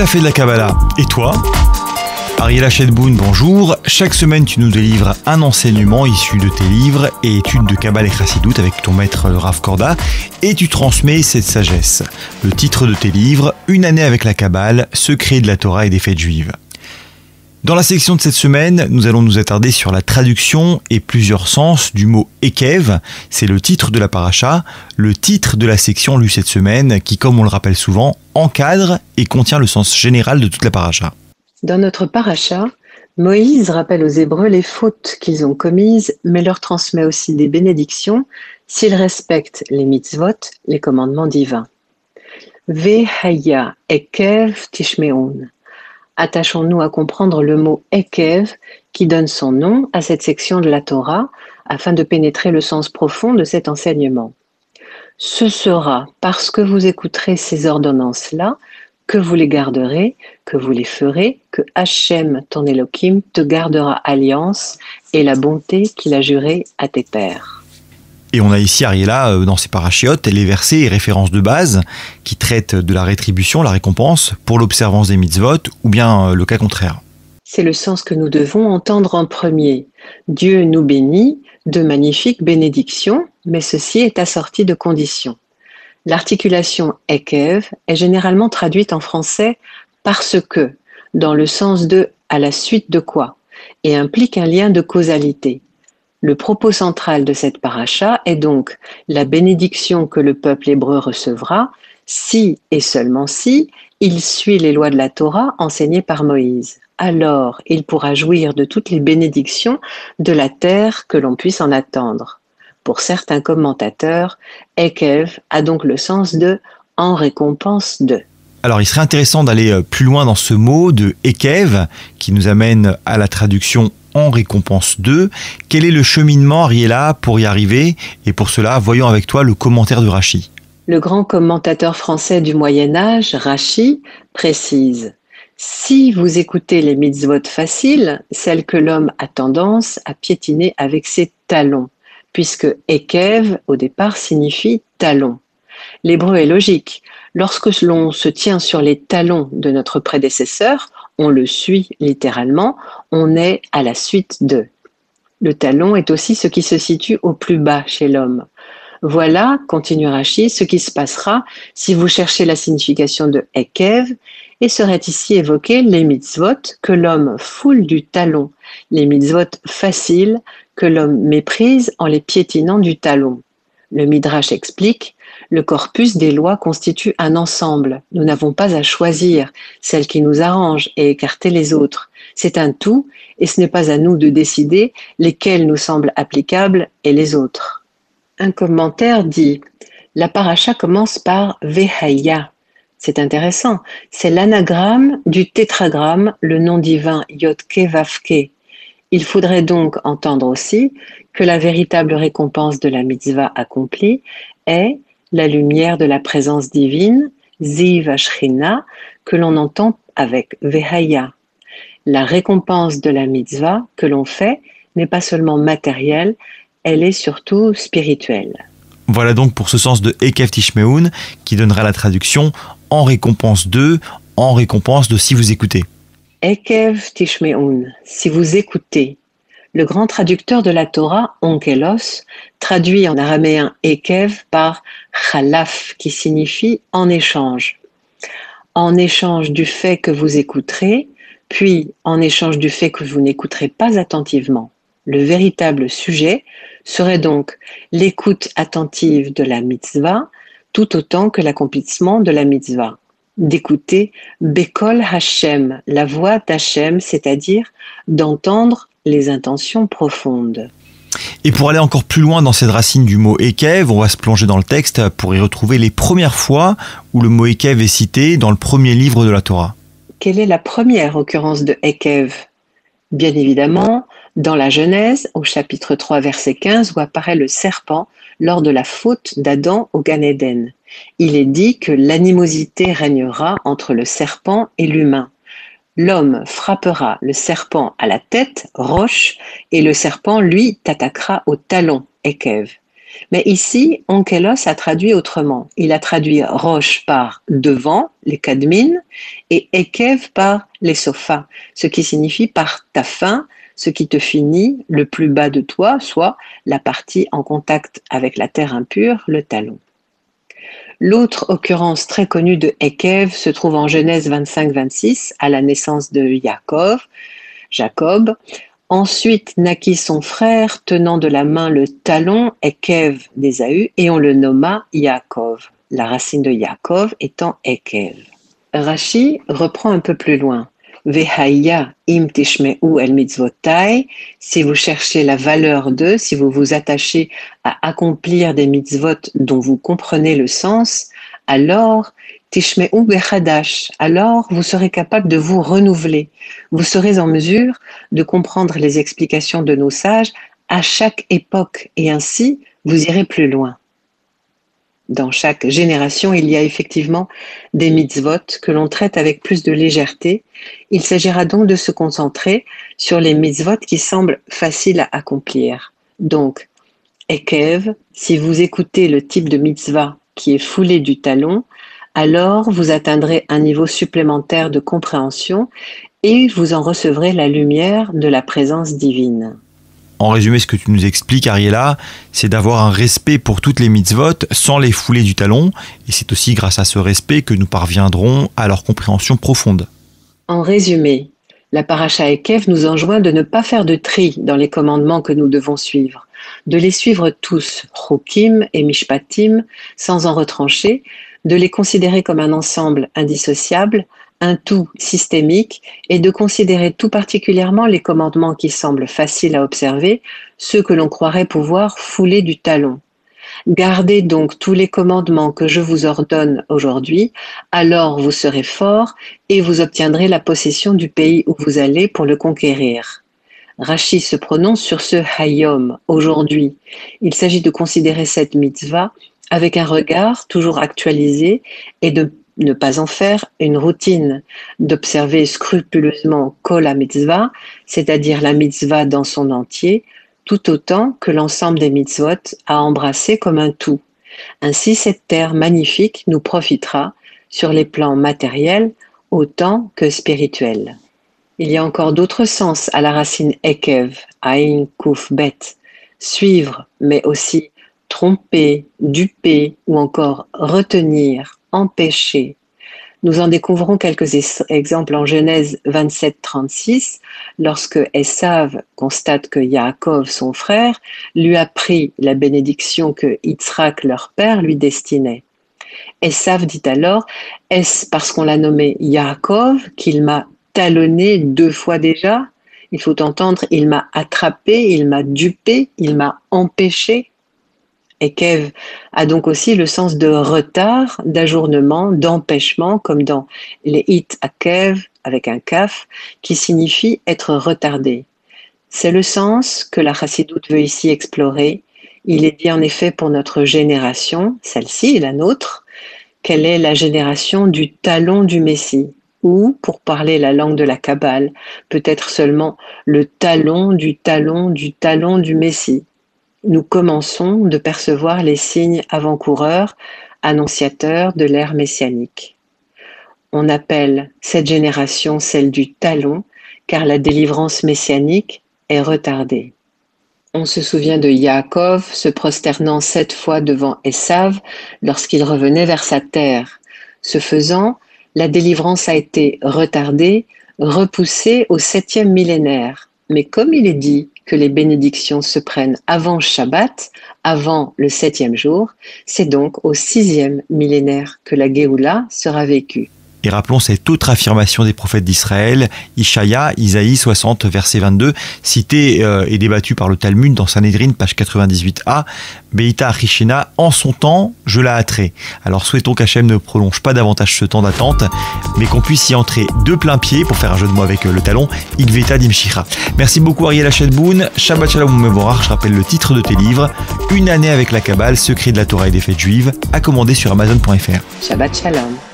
a fait de la Kabbalah. Et toi? Ariel Boone, bonjour. Chaque semaine, tu nous délivres un enseignement issu de tes livres et études de Kabbalah et Chassidut avec ton maître Rav Korda et tu transmets cette sagesse. Le titre de tes livres, Une année avec la Kabbale, secret de la Torah et des fêtes juives. Dans la section de cette semaine, nous allons nous attarder sur la traduction et plusieurs sens du mot Ekev. C'est le titre de la paracha, le titre de la section lue cette semaine qui, comme on le rappelle souvent, encadre et contient le sens général de toute la paracha. Dans notre paracha, Moïse rappelle aux Hébreux les fautes qu'ils ont commises, mais leur transmet aussi des bénédictions s'ils respectent les mitzvot, les commandements divins. Vehaya Ekev Tishmeun attachons-nous à comprendre le mot Ekev qui donne son nom à cette section de la Torah afin de pénétrer le sens profond de cet enseignement. Ce sera parce que vous écouterez ces ordonnances-là que vous les garderez, que vous les ferez, que Hachem, ton Elohim, te gardera alliance et la bonté qu'il a jurée à tes pères. Et on a ici, Ariela, euh, dans ses parachiotes, les versets et références de base qui traitent de la rétribution, la récompense, pour l'observance des mitzvot, ou bien euh, le cas contraire. C'est le sens que nous devons entendre en premier. Dieu nous bénit de magnifiques bénédictions, mais ceci est assorti de conditions. L'articulation Ekev est généralement traduite en français parce que, dans le sens de à la suite de quoi, et implique un lien de causalité. Le propos central de cette paracha est donc la bénédiction que le peuple hébreu recevra si et seulement si il suit les lois de la Torah enseignées par Moïse. Alors il pourra jouir de toutes les bénédictions de la terre que l'on puisse en attendre. Pour certains commentateurs, Ekev a donc le sens de en récompense de. Alors il serait intéressant d'aller euh, plus loin dans ce mot de Ekev qui nous amène à la traduction en récompense 2. Quel est le cheminement, Ariela, pour y arriver? Et pour cela, voyons avec toi le commentaire de Rachi. Le grand commentateur français du Moyen Âge, Rachi, précise Si vous écoutez les mitzvot faciles, celles que l'homme a tendance à piétiner avec ses talons, puisque Ekev, au départ, signifie talon. L'hébreu est logique. Lorsque l'on se tient sur les talons de notre prédécesseur, on le suit littéralement, on est à la suite de. Le talon est aussi ce qui se situe au plus bas chez l'homme. Voilà, continue Rachid, ce qui se passera si vous cherchez la signification de Ekev, et serait ici évoqué les mitzvot que l'homme foule du talon, les mitzvot faciles que l'homme méprise en les piétinant du talon. Le Midrash explique le corpus des lois constitue un ensemble. Nous n'avons pas à choisir celle qui nous arrange et écarter les autres. C'est un tout et ce n'est pas à nous de décider lesquelles nous semblent applicables et les autres. Un commentaire dit La paracha commence par Vehaya. C'est intéressant. C'est l'anagramme du tétragramme, le nom divin Yotke Vavke. Il faudrait donc entendre aussi que la véritable récompense de la mitzvah accomplie est la lumière de la présence divine, Ziv que l'on entend avec Vehaya. La récompense de la mitzvah que l'on fait n'est pas seulement matérielle, elle est surtout spirituelle. Voilà donc pour ce sens de Ekev Tishmeun qui donnera la traduction en récompense de, en récompense de si vous écoutez. Ekev Tishmeun, si vous écoutez, le grand traducteur de la Torah, Onkelos, traduit en araméen Ekev par Chalaf, qui signifie en échange. En échange du fait que vous écouterez, puis en échange du fait que vous n'écouterez pas attentivement. Le véritable sujet serait donc l'écoute attentive de la mitzvah, tout autant que l'accomplissement de la mitzvah. D'écouter Bekol Hashem, la voix d'Hashem, c'est-à-dire d'entendre les intentions profondes. Et pour aller encore plus loin dans cette racine du mot Ekev, on va se plonger dans le texte pour y retrouver les premières fois où le mot Ekev est cité dans le premier livre de la Torah. Quelle est la première occurrence de Ekev Bien évidemment, dans la Genèse, au chapitre 3, verset 15, où apparaît le serpent lors de la faute d'Adam au Gan Eden. Il est dit que l'animosité régnera entre le serpent et l'humain. L'homme frappera le serpent à la tête, roche, et le serpent, lui, t'attaquera au talon, Ekev. Mais ici, Onkelos a traduit autrement. Il a traduit roche par devant, les kadmines, et ekev par les sofas, ce qui signifie par ta fin, ce qui te finit le plus bas de toi, soit la partie en contact avec la terre impure, le talon. L'autre occurrence très connue de Ekev se trouve en Genèse 25-26, à la naissance de Jacob. Jacob. Ensuite naquit son frère, tenant de la main le talon, Ekev d'Ésaü, et on le nomma Yaakov, la racine de Yaakov étant Ekev. Rashi reprend un peu plus loin. Vehaya im el mitzvotai, si vous cherchez la valeur de, si vous vous attachez à accomplir des mitzvot dont vous comprenez le sens, alors tishmeu bechadash, alors vous serez capable de vous renouveler. Vous serez en mesure de comprendre les explications de nos sages à chaque époque et ainsi vous irez plus loin dans chaque génération, il y a effectivement des mitzvot que l'on traite avec plus de légèreté. Il s'agira donc de se concentrer sur les mitzvot qui semblent faciles à accomplir. Donc, Ekev, si vous écoutez le type de mitzvah qui est foulé du talon, alors vous atteindrez un niveau supplémentaire de compréhension et vous en recevrez la lumière de la présence divine. En résumé, ce que tu nous expliques, Ariella, c'est d'avoir un respect pour toutes les mitzvot sans les fouler du talon. Et c'est aussi grâce à ce respect que nous parviendrons à leur compréhension profonde. En résumé, la paracha Ekev nous enjoint de ne pas faire de tri dans les commandements que nous devons suivre, de les suivre tous, Chokim et Mishpatim, sans en retrancher, de les considérer comme un ensemble indissociable, un tout systémique et de considérer tout particulièrement les commandements qui semblent faciles à observer, ceux que l'on croirait pouvoir fouler du talon. Gardez donc tous les commandements que je vous ordonne aujourd'hui, alors vous serez forts et vous obtiendrez la possession du pays où vous allez pour le conquérir. Rachi se prononce sur ce hayom, aujourd'hui. Il s'agit de considérer cette mitzvah avec un regard toujours actualisé et de ne pas en faire une routine, d'observer scrupuleusement kol mitzvah, c'est-à-dire la mitzvah dans son entier, tout autant que l'ensemble des mitzvot à embrasser comme un tout. Ainsi, cette terre magnifique nous profitera sur les plans matériels autant que spirituels. Il y a encore d'autres sens à la racine ekev, aïn, kuf, bet, suivre, mais aussi tromper, duper ou encore retenir, empêcher. Nous en découvrons quelques exemples en Genèse 27-36, lorsque Esav constate que Yaakov, son frère, lui a pris la bénédiction que Yitzhak, leur père, lui destinait. Esav dit alors, est-ce parce qu'on l'a nommé Yaakov qu'il m'a talonné deux fois déjà? Il faut entendre, il m'a attrapé, il m'a dupé, il m'a empêché. Et Kev a donc aussi le sens de retard, d'ajournement, d'empêchement, comme dans les hit à Kev avec un kaf, qui signifie être retardé. C'est le sens que la chassidoute veut ici explorer. Il est dit en effet pour notre génération, celle-ci, la nôtre, quelle est la génération du talon du Messie, ou, pour parler la langue de la Kabbale, peut-être seulement le talon du talon du talon du Messie nous commençons de percevoir les signes avant-coureurs, annonciateurs de l'ère messianique. On appelle cette génération celle du talon, car la délivrance messianique est retardée. On se souvient de Yaakov se prosternant sept fois devant Esav lorsqu'il revenait vers sa terre. Ce faisant, la délivrance a été retardée, repoussée au septième millénaire. Mais comme il est dit que les bénédictions se prennent avant Shabbat, avant le septième jour, c'est donc au sixième millénaire que la Géoula sera vécue. Et rappelons cette autre affirmation des prophètes d'Israël, Ishaïa, Isaïe 60, verset 22, cité euh, et débattu par le Talmud dans Sanhedrin, page 98a, Beita Achishena, en son temps, je la hâterai. Alors souhaitons qu'Hachem ne prolonge pas davantage ce temps d'attente, mais qu'on puisse y entrer de plein pied, pour faire un jeu de mots avec euh, le talon, Igveta Dimshira. Merci beaucoup Ariel Hachedboun, Shabbat Shalom Mevorach, je rappelle le titre de tes livres, Une année avec la Kabbale, secret de la Torah et des fêtes juives, à commander sur Amazon.fr. Shabbat Shalom.